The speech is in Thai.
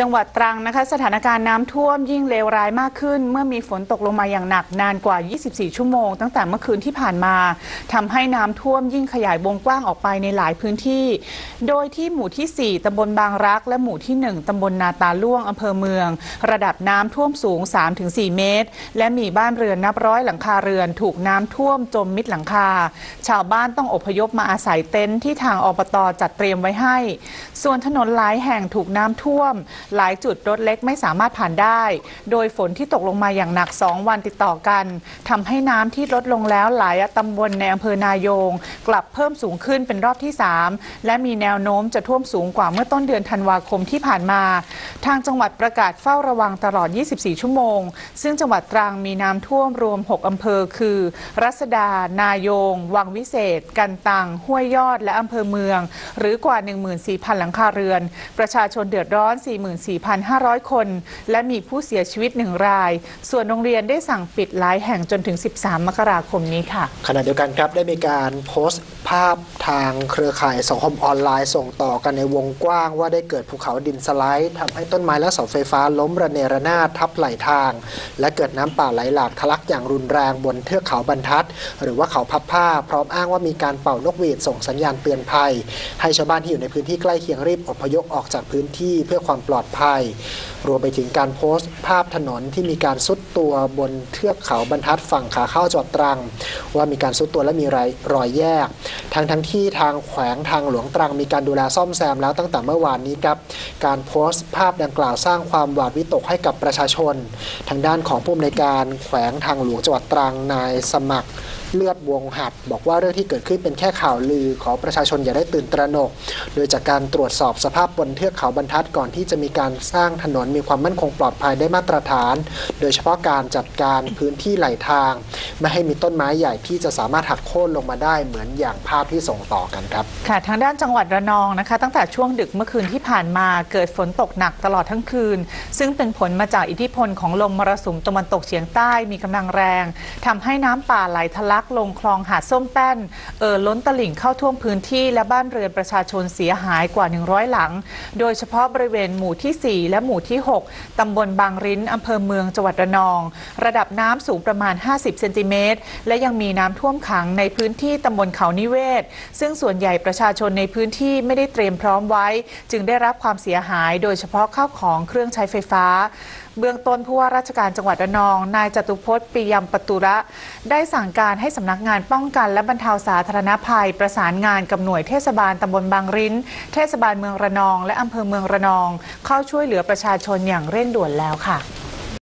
จังหวัดตรังนะคะ สถานการณ์น้ำท่วมยิ่งเลวร้ายมากขึ้น เมื่อมีฝนตกลงมาอย่างหนักนานกว่า 24 ชั่วโมง ตั้งแต่เมื่อคืนที่ผ่านมาทำให้น้ำท่วมยิ่งขยายวงกว้างออกไปในหลายพื้นที่ โดยที่หมู่ที่ 4ตำบลบางรัก และหมู่ที่ 1ตำบลนาตาล่วงอำเภอเมือง ระดับน้ำท่วมสูง 3-4 เมตร และมีบ้านเรือนนับร้อยหลังคาเรือน ถูกน้ำท่วมจมมิดหลังคา ชาวบ้านต้องอพยพมาอาศัยเต็นท์ที่ทางอบตจัดเตรียมไว้ให้ ส่วนถนนหลายแห่งถูกน้ำท่วมหลายจุดรถเล็กไม่สามารถผ่านได้ โดยฝนที่ตกลงมาอย่างหนัก 2 วันติดต่อกันทำให้น้ำที่ลดลงแล้วหลายตำบลในอำเภอนายง กลับเพิ่มสูงขึ้นเป็นรอบที่ 3 และมีแนวโน้มจะท่วมสูงกว่าเมื่อต้นเดือนธันวาคมที่ผ่านมา ทางจังหวัดประกาศเฝ้าระวังตลอด 24 ชั่วโมง ซึ่งจังหวัดตรังมีน้ำท่วมรวม 6 อำเภอ คือ รัศดา นายง วังวิเศษ กันตัง ห้วยยอด และอำเภอเมือง หรือกว่า 14,000 หลังคาเรือน ประชาชนเดือดร้อน 44,500 คน และมีผู้เสียชีวิตหนึ่งราย ส่วนโรงเรียนได้สั่งปิดหลายแห่งจนถึง 13 มกราคมนี้ค่ะ ขณะเดียวกันครับได้มีการโพสต์ภาพทางเครือข่ายสังคมออนไลน์ส่งต่อกันในวงกว้างว่าได้เกิดภูเขาดินสไลด์ทำให้ต้นต้นไม้และเสาไฟฟ้าล้มระเนระนาดทับไหลทาง และเกิดน้ำป่าไหลหลากทะลักอย่างรุนแรงบนเทือกเขาบรรทัด หรือว่าเขาพับผ้า พร้อมอ้างว่ามีการเป่านกหวีดส่งสัญญาณเตือนภัย ให้ชาวบ้านที่อยู่ในพื้นที่ใกล้เคียงรีบอพยพออกจากพื้นที่เพื่อความปลอดภัย รวมไปถึงการโพสต์ ภาพถนนที่มีการซุดตัวบนเทือกเขาบรรทัดฝั่งขาเข้าจังหวัดตรัง ว่ามีการซุดตัวและมีรอยรอยแยก ทั้งทั้งที่ทางแขวงทางหลวงตรังมีการดูแลซ่อมแซมแล้วตั้งแต่เมื่อวานนี้ครับการโพสต์ภาพดังกล่าวสร้างความหวาดวิตกให้กับประชาชน ทางด้านของผู้อำนวยการแขวงทางหลวงจังหวัดตรังนายสมัคร เลือดวงหัด บอกว่าเรื่องที่เกิดขึ้นเป็นแค่ข่าวลือ ขอประชาชนอย่าได้ตื่นตระหนก โดยจากการตรวจสอบสภาพบนเทือกเขาบรรทัดก่อนที่จะมีการสร้างถนนมีความมั่นคงปลอดภัยได้มาตรฐาน โดยเฉพาะการจัดการพื้นที่ไหลทาง ไม่ให้มีต้นไม้ใหญ่ที่จะสามารถหักโค่นลงมาได้เหมือนอย่างภาพที่ส่งต่อกันครับค่ะทางด้านจังหวัดระนองนะคะ ตั้งแต่ช่วงดึกเมื่อคืนที่ผ่านมาเกิดฝนตกหนักตลอดทั้งคืน ซึ่งเป็นผลมาจากอิทธิพลของลมมรสุมตะวันตกเฉียงใต้มีกำลังแรงทำให้น้ำป่าไหลทะลักลงคลองหาดส้มแป้นเอ่อล้นตลิ่งเข้าท่วมพื้นที่และบ้านเรือนประชาชนเสียหายกว่า 100 หลัง โดยเฉพาะบริเวณหมู่ที่ 4 และหมู่ที่ 6 ตำบลบางริ้นอำเภอเมืองจังหวัดระนอง ระดับน้ำสูงประมาณ 50 เซนติเมตร และยังมีน้ำท่วมขังในพื้นที่ตำบลเขานิเวศ ซึ่งส่วนใหญ่ประชาชนในพื้นที่ไม่ได้เตรียมพร้อมไว้ จึงได้รับความเสียหาย โดยเฉพาะข้าวของเครื่องใช้ไฟฟ้าเบื้องต้นผู้ว่าราชการจังหวัดระนอง นายจตุพจน์ปิยมปตุระ ได้สั่งการใหให้สำนักงานป้องกันและบรรเทาสาธารณภัย ประสานงานกับหน่วยเทศบาลตำบลบางริ้น เทศบาลเมืองระนอง และอำเภอเมืองระนอง เข้าช่วยเหลือประชาชนอย่างเร่งด่วนแล้วค่ะ